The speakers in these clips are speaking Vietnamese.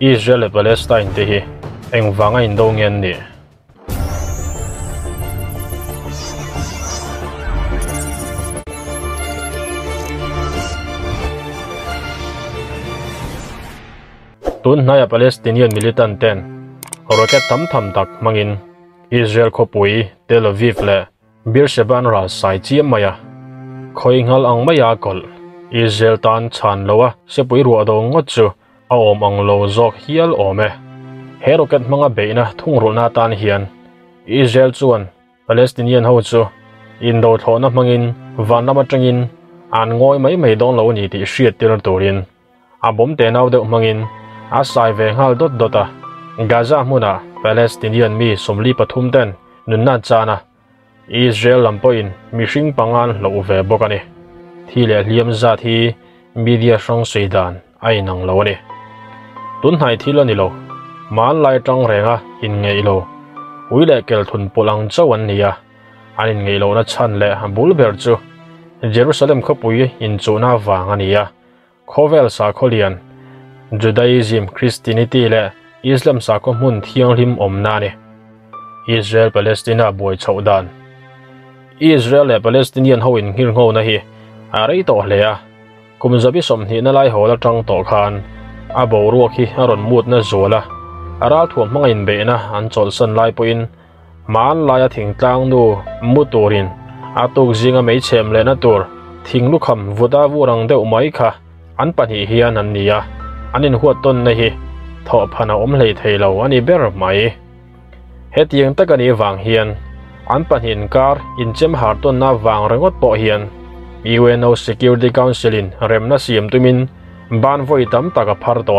Israel le Palestine thì hi, eng wanga in do ngen ni. Tun naya Palestinian militant ten rocket tam tham tak mangin. Israel khopui Tel Aviv le Beersheba ra sai mày maya. Khoi ngal ang maya kol. Israel tan chan loa se pui ruột ado ngot chưa a om ang lo zok hial ome. He rocket manga beina thung na tan hian. Israel chuan, Palestinian ho chu. Indo thona mangin van na matangin an ngoi mai mai don lo ni ti hriat tir turin. A bom te nau de mangin a sai ve ngal dot dota Gaza muna Palestinian mi somli pathum ten. Nun na. Chana Israel lampoin, mi hring pangan lo ve bokani thi le liam za thi, media song seidan ai nang lo ni tuấn hai thi lo ni lo man lai rèn à in ngei lo ui le kel thun polang chawan nia anin ngei lo na chan hàm bul ber chu Jerusalem khắp pui in chỗ na wang ania khovel sa liền Judaism, Christianity lệ, Islam sa có mun thiêng lim om na nè Israel, Palestina boy đàn. Israel le Palestinian hậu in hil ngo na hi. A rei to hle a kum zabi som hi na lai hồ là tang tổ khan. อาบรัวคีอรอนมูดเนะโจละอาราถั่วมังอินเบนะอันจอลสันไลปุินมานลายถึงตั้งดูมุตัวรินอาตุกจิงไม่เชมเลนะตัวทิ้งลูกคำวุดาวูรังเดอไม่ค่ะอันปัญหานันนี้อันนี้หัวต้นนะฮีทอพนาอมเลยเทลาอันนี้เบรไหมเฮตียงตะกันนี้วังเฮียนอันปัญหินการอินเจมหาต้นน้าวังเรังกดปอเฮียนมีเวนเอา security councilin เรมนาเสียมตุมิน ban voi tam taka phar to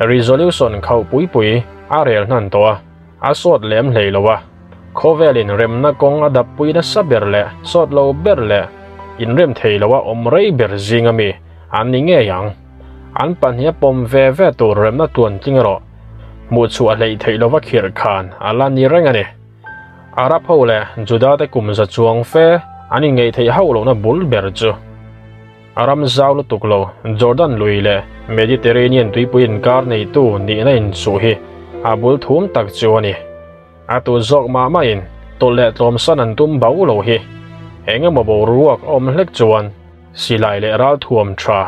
resolution khau pui pui a rel nan to a sot lem hlei lowa khovelin rem na kong adap pui na saber le sot lo ber le in rem thei lowa om rei ber zinga mi an ni nge yang. An pan hi pom ve ve tu rem na tuan tingro. Mu chu a lei thei lowa khir khan, ala ni rengani. Arab ho le, juda te kum za chuang fe ani ngei thei hậu lo na bul ber chu aram zau lu tuk lo, jordan lui le, mediterranean tui puin kar nei tu ni na in chu hi a thum tak chuani atu zok ma ma in to le tlom san an tum bau lo hi enga mo bo ruak om hlek chuan silai le ral thuam tra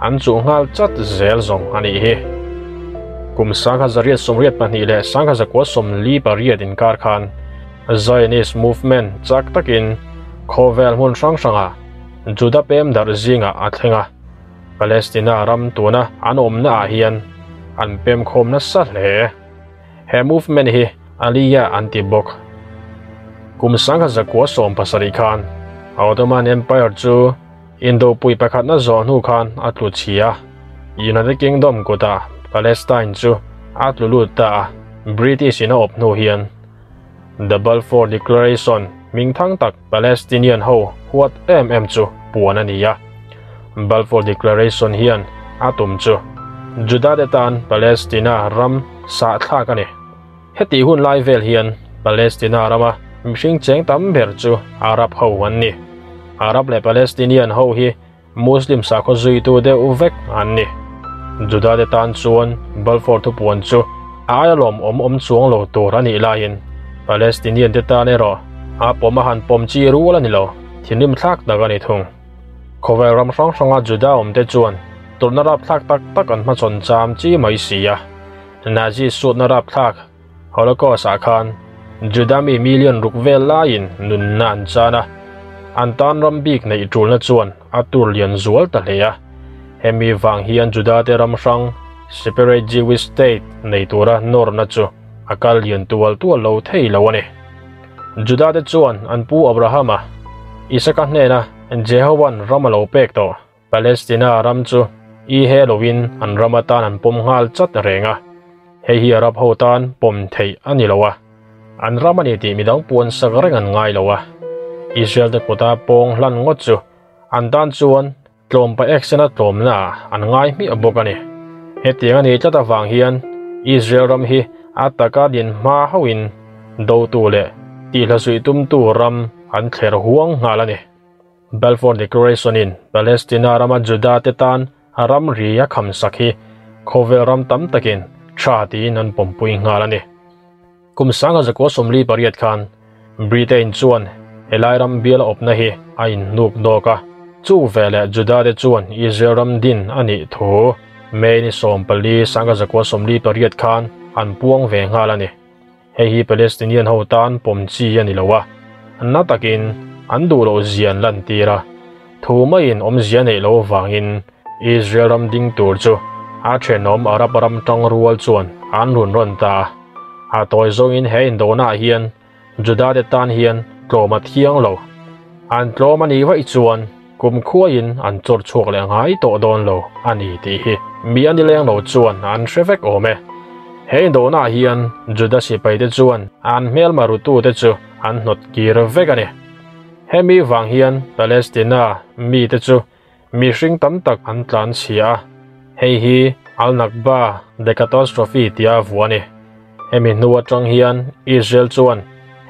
an chu ngal chat zel zong ani hi. Kum sangha zariat somriat pani le sangha zakwa som li pariat in kar khan, Zionist movement chak takin khovel hun sang sanga จุดเป็นดาร์ซิงอาเทงาปาเลสตินารัมตัวนะอันอมนะอาเฮียนอันเป็นคมนะสัตเลเฮมูฟเมนฮีอาลียาอันติบกกุมสังขจักวัวสมภาษาริคันอัตมันเอ็มพายร์จูอินโดปุยประคัดนะจอนหูคันอัตลุชียยูไนเต็ดกิงดอมกูตาปาเลสไตน์จูอัตลูลุตาบริติชินาอบโนเฮียน The Balfour Declaration มิงทั้งตักปาเลสตินียนโฮ huat em em chu? Puan ania balfour declaration hian atum chu. Judadetan palestina ram sa thla ka ni heti hun lai vel hian palestina rama mihring cheng tam ber chu, arab ho wan ni arab le palestinian ho hi, muslim sa kho zui tu de uvek an ni judadetan chuan balfour thu puan chu. Ayalom om om chuang lo tur ani lain Palestinian de ta ne ro a pom han pom chi ru la ni lo ทีนี้มันทักดักันอีทุงขเวรำร้องสังอาจุดาอมเดจวนตุนรับทักตักตักกันมาชนจามจีไม่เสียนาจีสุดนรับทักฮอลก็สาคันจุดามีมิเลียนรุกเวลาอินนุนนันจานะอันตอนรำบิกในจูนจวนอัตุลเลียนจวลตะเลียเฮมีฟังเฮียนจุดาเตรำสัง separate Jewish state ในตัวระนอร์นัจูอาการเลียนตัวตัวเราเที่ยววันนี้จุดาเดจวนอันปูอับราฮัมะ pu nè na Jehovah jehovan ramalo pek to, palestina ram chu i halloween an ramatan an pom ngal chat renga. He hi arab hotan pom thei ani lowa an ramani ti midang puan sagreng an ngai lowa. Israel de kota pong lan ngot chu, an dan chuan, tlom pa exena tlom na, an ngai mi abokani hetiang ani. Chata wang hian, israel ram hi ataka din ma hawin do tu le, ti la sui tum tu ram an thler huang ngalani Balfour Declaration in Palestina rama juda te tan ram ria kham sakhi. Khovel ram tam takin cha ti nan pompui nga la ni kum sanga za ko somli pariat khan. Britain chuan helai ram bial op na hi ain nuk doka. Chu vele juda de chuan israel ram din ani tho. Me ni som pali sanga za ko somli pariat khan an puang ve nga la ni hei hi palestinian ho tan ani lowa na takin an du lo zian lan tira thu mai in om zian ei lo wangin israel ram ding tur chu a then om arab ram tang rual chuan, an run ron ta a toy zong in hein do na hian, juda de tan hian tloma thiang lo, an tloma ni vai chuan, kum khua in an chor chuak le ngai to don lo, ani ti hi mi ani leng lo chuan, an traffic ome hei do na hian, juda si pai te chuan, an mel maru tu te chu an not kir vek ani hemi wang hian palestina mi te chu. Mi hring tam tak an tlan chia hei hi al nakba de catastrophe tia vuani. Hemi nua trong hian israel chuan.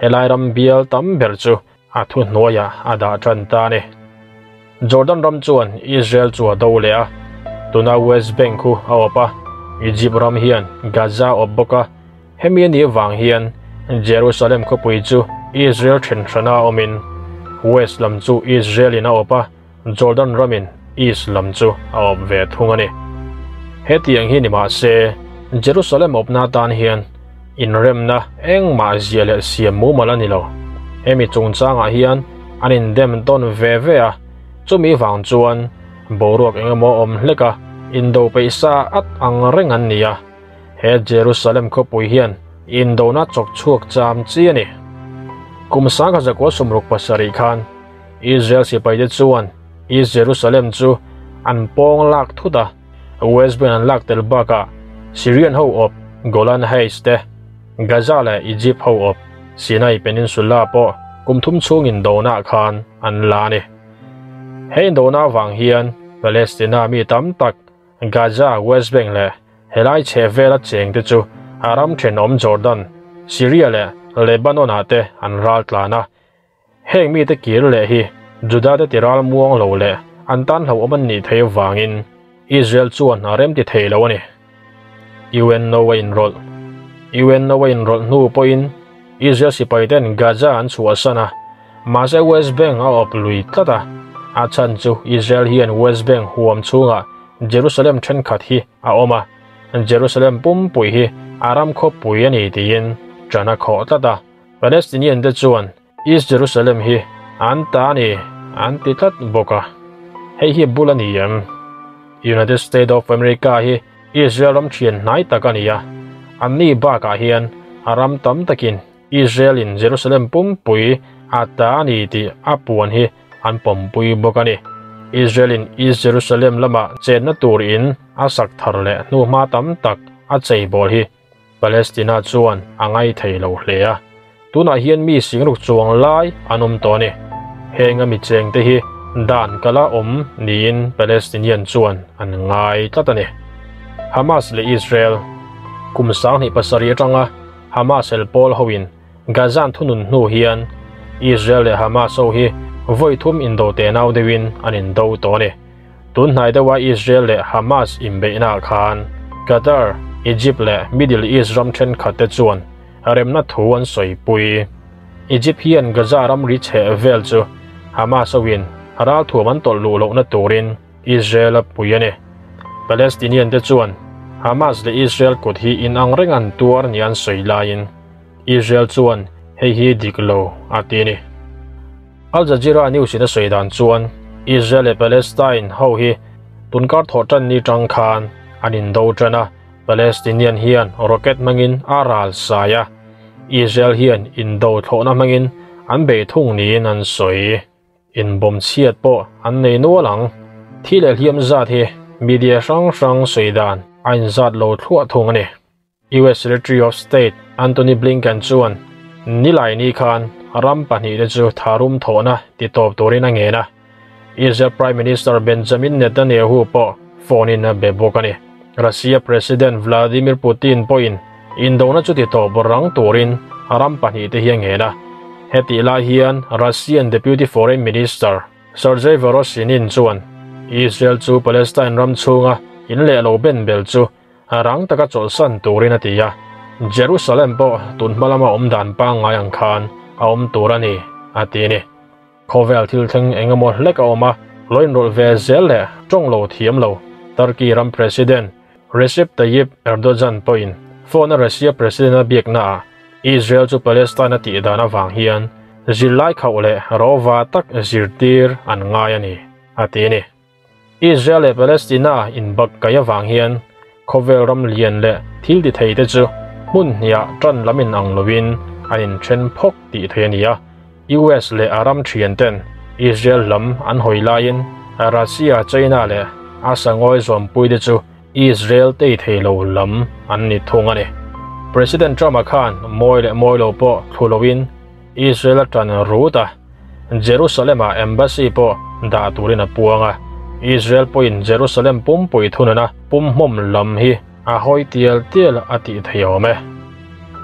Helai ram bial tam ber chu. A thu noya ada tran ta này, jordan ram chuan israel chu do le a tuna west bank khu awapa Egypt ram hian Gaza oboka hemi ni wang hian Jerusalem ko pui chu. Israel chen chana omin. West lam chu Israel ina opa. Jordan ramin East lam chu a op ve He tiang hi ni ma se Jerusalem opna tan hian. In rem na eng ma zia le siam mu malani lo. Emi chung changa hian. Anin dem ton ve ve a. Chumi wang chuan. Boruak engemaw om hleka. Indo peisa at ang rengan niya. He Jerusalem ko pui hian. Indo na chok chuak cham chi ani kumsa ka zakwa sumruk pasari khan. Israel si pai chuan. Is Jerusalem chu an pong lak thuda West Bank an lak tel baka Syrian ho op. Golan Heights te. Gaza le Egypt ho op. Sinai Peninsula po. Kumthum chungin dona khan an la ni. Hei dona wang hian Palestina mi tam tak Gaza West Bank le. Helai che vela cheng te chu. Aram then om Jordan. Syria le Lebanon ate an ral tlana heng mi te kir le hi Juda te tiral muang lo le, an tan ho om ni thei wangin Israel chuan arem ti thei lo ani. UN no way in roll UN no way in roll nu point Israel si pai ten Gaza an chu asana ma se West Bank a op lui tlata a chan chu Israel hian West Bank huam chunga. Jerusalem then khat hi a oma Jerusalem pum pui hi, aram kho pui ani tin jana ko ta da palestinian de chuan east jerusalem hi an ta ni an ti tat boka. Hei hi bulani yam. United states of america hi israel ram chien nai ta ka ya. An ni ba ka hian aram tam takin israel in jerusalem pum pui ata ni ti apuan hi an pom pui boka ni. Israel in east jerusalem lama chen na tur in asak thar le nu ma tam tak a chei bol hi. Palestina chuan angai thei lo hle a. Tuna hian mi singruk chuang lai anum to ni. Henga mi cheng te hi, dan kala om niin Palestinian chuan an ngai tlatani Hamas le Israel, kum sang ni pasari atanga, Hamas el pol hoin Gazan thunun nu hian, Israel le Hamas so hi, voi thum indo te nau dewin an in do to ne tun hnai dewa israel le hamas im be na khan, qatar อียิปต์และมิดเดิลอีสต์รำเชนขัดจวนอาริ่มนัดทวนสวยปุยอียิปต์เฮียนกระจารำริชเฮเวลจูฮามาสวินรัลถัวมันตลูลกนัดตูรินอิสราเอลปุยเนปาเลสไตน์เดจวนฮามาสและอิสราเอลกดฮีอินอังเร่งอันตัวนียนสวยลายินอิสราเอลจวนเฮฮีดิกโลอาตีนีอัลจาจิรานิวสินสวยดันจวนอิสราเอลและปาเลสไตน์เฮาฮีตุนการถอดจันนีจังคานอันอินโดจนนะ Palestinian hian rocket mangin aral saya Israel hian in do tho na mangin an be thung ni an soi in bom chiat po an nei no lang thi le hiam za the media sang sang soi dan ain zat lo thua thung ani US Secretary of State Anthony Blinken chuan ni lai ni khan ram pahnih te chu tharum thawna ti tawp turin a ngena Israel Prime Minister Benjamin Netanyahu po phone in a be bawk ani Russia President Vladimir Putin po in indona chu ti tawp rang turin ram pani te hiang hena heti la hian Russian Deputy Foreign Minister Sergei Voroshinin chuan Israel chu Palestine ram chunga in le lo ben bel chu arang taka chol san turin atia à à. Jerusalem po tun malama om dan pa ngayang khan, a om turani atini khovel thil theng engamo lek a oma loin rol ve zel le tong lo thiam lo, Turkey ram president Recep Tayyip Erdogan poin phone Russia president biak na, Israel chu Palestine ti dana wang hian zilai khau le rova tak zirtir an ngai ani atini Israel le Palestine in bak kaya wang hian, khovel ram lian le thil di thei te chu, mun ya tran lamin ang lovin, anin chen phok ti thenia US le aram thian ten, Israel lam an hoi lain Russia China le asangoi zom pui de chu Israel te thei lo lắm an nít thunga anh President Trump khan moi le moi lo po in Israel tran rú ta Jerusalem à, embassy po lên buông à Israel po in Jerusalem pum pui thunana pum mom lắm hi a hoi tiel tiel ati theo me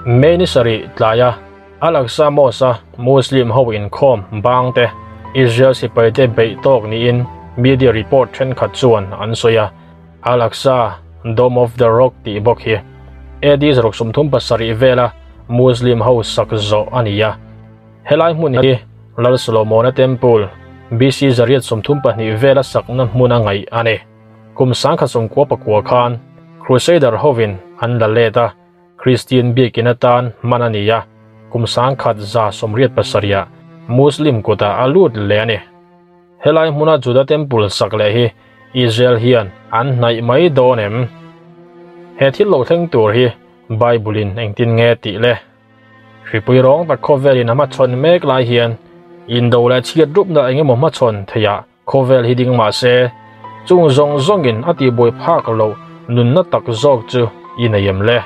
meni sari tlaya alaksa mosa muslim ho in khom bangte Israel si paite bei tok ni in media report chen khat chuan an soya alaksa, dome of the rock ti bok hi. Edis rok sum thum pasari vela, muslim ho sak zo ania helai mun hi, lal solomon temple. Bc zariat sum thum pa ni vela sak na anh ngai ane kum sang kha sum ko pa khan. Crusader hovin, an la leta christian bi kinatan manania kum sang khat za somriat pasaria muslim kota alut le ane helai muna juda temple sak le hi israel hiền, an nảy mấy đồ donem he thiết lộ theng tur hi bible in nghe tỷ ti khi bùi rong ta khovel in ama chon mek lai hian, in do rút chiat anh em enge mo ma chon theya về hi ding trung se. Chung yên zong in ati boy phak lộ nun na tak zok chứ in em lệ